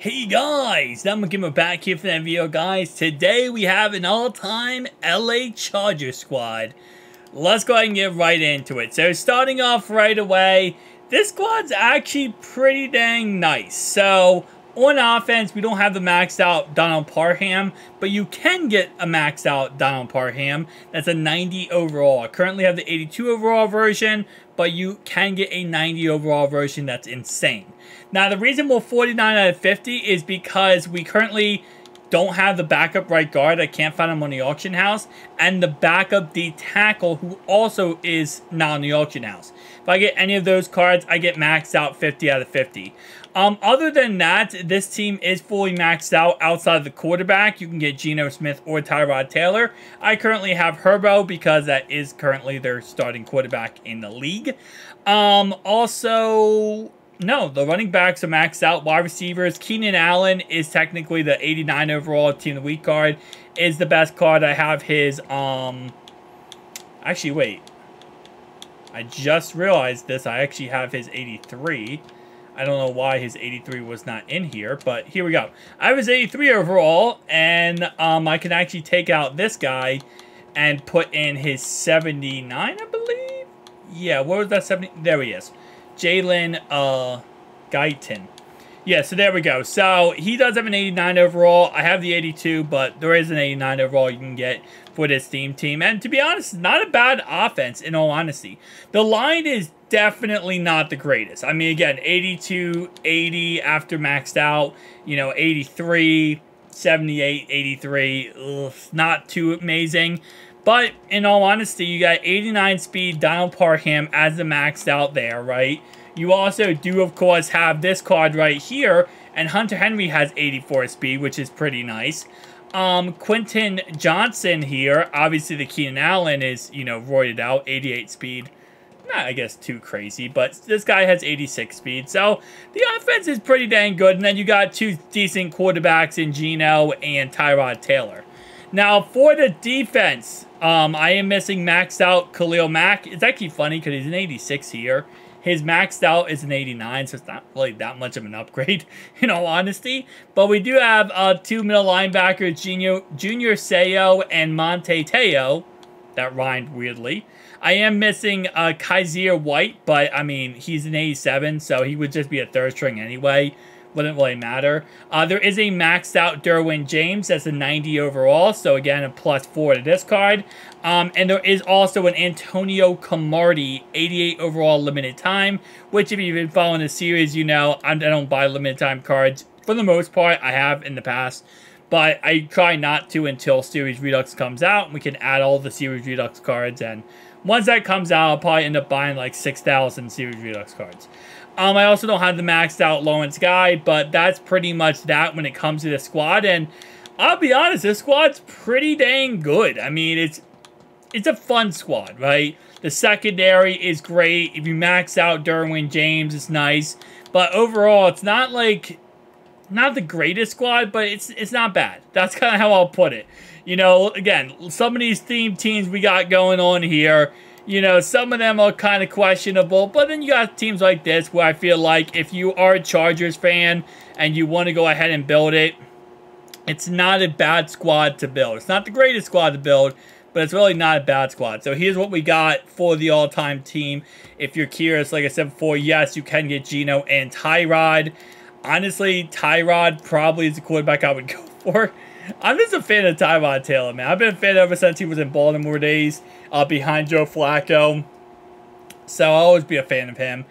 Hey guys, I'm Gamer back here for that video guys. Today we have an all-time LA Charger squad. Let's go ahead and get right into it. So starting off right away, this squad's actually pretty dang nice. So on offense, we don't have the maxed out Donald Parham, but you can get a maxed out Donald Parham. That's a 90 overall. I currently have the 82 overall version, but you can get a 90 overall version that's insane. Now, the reason we're 49 out of 50 is because we currently don't have the backup right guard. I can't find him on the auction house. And the backup D tackle, who also is now on the auction house. If I get any of those cards, I get maxed out 50 out of 50. Um, other than that, this team is fully maxed out outside of the quarterback. You can get Geno Smith or Tyrod Taylor. I currently have Herbo because that is currently their starting quarterback in the league. Um, also, no, the running backs are maxed out. Wide receivers, Keenan Allen is technically the 89 overall Team of the Week card. Is the best card. I have his, um... Actually, wait. I just realized this. I actually have his 83. I don't know why his 83 was not in here, but here we go. I was 83 overall, and um, I can actually take out this guy and put in his 79, I believe? Yeah, what was that 70? There he is. Jalen uh, Guyton. Yeah, so there we go. So he does have an 89 overall. I have the 82, but there is an 89 overall you can get for this theme team. And to be honest, not a bad offense, in all honesty. The line is definitely not the greatest. I mean, again, 82, 80 after maxed out, you know, 83, 78, 83. Ugh, not too amazing. But in all honesty, you got 89 speed Donald Parham as the maxed out there, right? You also do, of course, have this card right here, and Hunter Henry has 84 speed, which is pretty nice. Um, Quentin Johnston here, obviously the Keenan Allen is, you know, roided out, 88 speed. Not, I guess, too crazy, but this guy has 86 speed. So, the offense is pretty dang good, and then you got two decent quarterbacks in Geno and Tyrod Taylor. Now, for the defense, um, I am missing maxed out Khalil Mack. It's actually funny because he's an 86 here. His maxed out is an 89, so it's not really that much of an upgrade, in all honesty. But we do have uh, two middle linebackers, Junior, Junior Seau and Manti Te'o. That rhymed weirdly. I am missing uh, Kyzir White, but, I mean, he's an 87, so he would just be a third string anyway wouldn't really matter. Uh, there is a maxed out Derwin James. That's a 90 overall. So again, a plus 4 to this card. Um, and there is also an Antonio Cromartie 88 overall limited time. Which if you've been following the series, you know I don't buy limited time cards. For the most part, I have in the past. But I try not to until Series Redux comes out. We can add all the Series Redux cards. And once that comes out, I'll probably end up buying like 6,000 Series Redux cards. Um, I also don't have the maxed out Lawrence Guy, but that's pretty much that when it comes to the squad. And I'll be honest, this squad's pretty dang good. I mean, it's it's a fun squad, right? The secondary is great. If you max out Derwin James, it's nice. But overall, it's not like not the greatest squad, but it's it's not bad. That's kind of how I'll put it. You know, again, some of these theme teams we got going on here, you know, some of them are kind of questionable, but then you got teams like this where I feel like if you are a Chargers fan and you want to go ahead and build it, it's not a bad squad to build. It's not the greatest squad to build, but it's really not a bad squad. So here's what we got for the all-time team. If you're curious, like I said before, yes, you can get Geno and Tyrod. Honestly, Tyrod probably is the quarterback I would go for. I'm just a fan of Tyrod Taylor, man. I've been a fan ever since he was in Baltimore days, uh, behind Joe Flacco. So I'll always be a fan of him.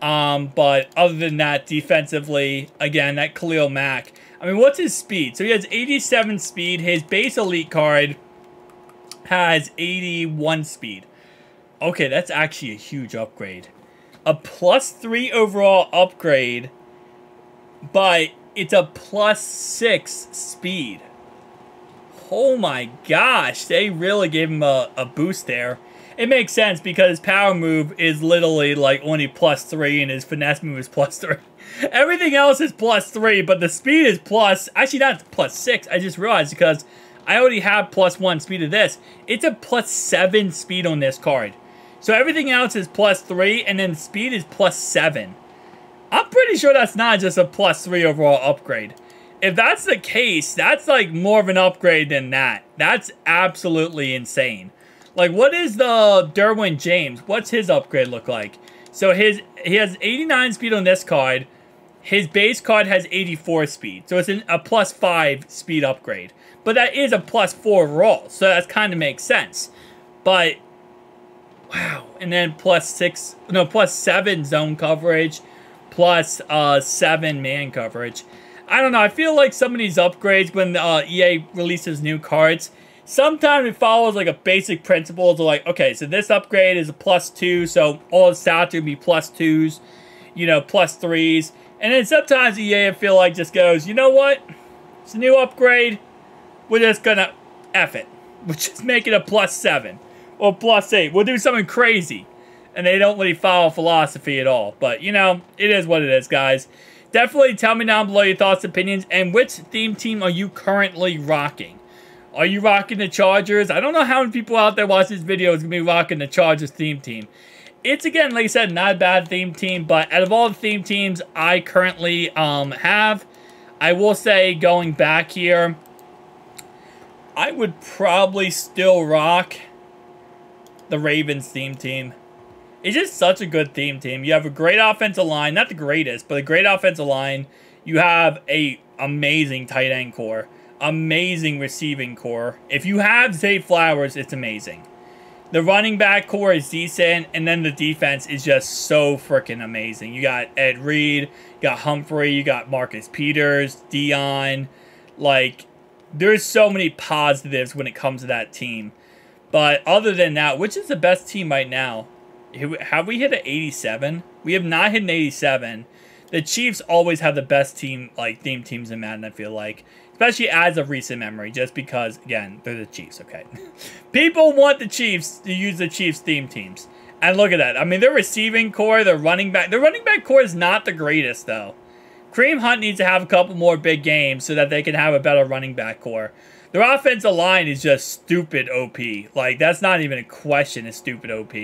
Um, but other than that, defensively, again, that Khalil Mack. I mean, what's his speed? So he has 87 speed. His base elite card has 81 speed. Okay, that's actually a huge upgrade. A plus 3 overall upgrade, but it's a plus 6 speed. Oh my gosh, they really gave him a, a boost there. It makes sense because his power move is literally like only plus 3 and his finesse move is plus 3. Everything else is plus 3, but the speed is plus... Actually, not plus 6. I just realized because I already have plus 1 speed of this. It's a plus 7 speed on this card. So everything else is plus 3, and then speed is plus 7. I'm pretty sure that's not just a plus three overall upgrade. If that's the case, that's like more of an upgrade than that. That's absolutely insane. Like, what is the Derwin James? What's his upgrade look like? So his he has 89 speed on this card. His base card has 84 speed. So it's an, a plus 5 speed upgrade. But that is a plus 4 roll. So that kind of makes sense. But, wow. And then plus 6, no, plus 7 zone coverage. Plus uh, 7 man coverage. I don't know. I feel like some of these upgrades when uh, EA releases new cards, sometimes it follows like a basic principle of like, okay, so this upgrade is a plus two, so all the stats would be plus twos, you know, plus threes. And then sometimes EA I feel like just goes, you know what? It's a new upgrade. We're just gonna F it. We'll just make it a plus seven or plus eight. We'll do something crazy. And they don't really follow philosophy at all. But, you know, it is what it is, guys. Definitely tell me down below your thoughts, opinions, and which theme team are you currently rocking? Are you rocking the Chargers? I don't know how many people out there watch this video is going to be rocking the Chargers theme team. It's, again, like I said, not a bad theme team, but out of all the theme teams I currently um, have, I will say, going back here, I would probably still rock the Ravens theme team. It's just such a good theme team. You have a great offensive line, not the greatest, but a great offensive line. You have a amazing tight end core amazing receiving core. If you have Zay Flowers, it's amazing. The running back core is decent, and then the defense is just so freaking amazing. You got Ed Reed, you got Humphrey, you got Marcus Peters, Dion. Like, there's so many positives when it comes to that team. But other than that, which is the best team right now? Have we hit an 87? We have not hit an 87. The Chiefs always have the best team, like, theme teams in Madden, I feel like. Especially as of recent memory, just because, again, they're the Chiefs, okay? People want the Chiefs to use the Chiefs theme teams. And look at that. I mean, their receiving core, their running back... Their running back core is not the greatest, though. Kareem Hunt needs to have a couple more big games so that they can have a better running back core. Their offensive line is just stupid OP. Like, that's not even a question, it's stupid OP.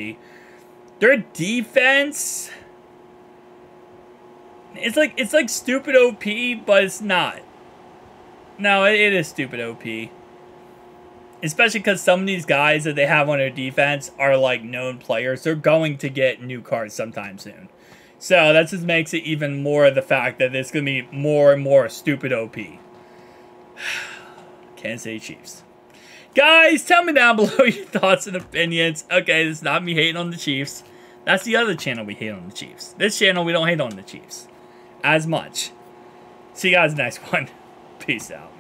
Their defense... It's like, it's like stupid OP, but it's not. No, it, it is stupid OP. Especially because some of these guys that they have on their defense are like known players. They're going to get new cards sometime soon. So that just makes it even more of the fact that it's going to be more and more stupid OP. Kansas City Chiefs. Guys, tell me down below your thoughts and opinions. Okay, this is not me hating on the Chiefs. That's the other channel we hate on the Chiefs. This channel, we don't hate on the Chiefs. As much. See you guys next one. Peace out.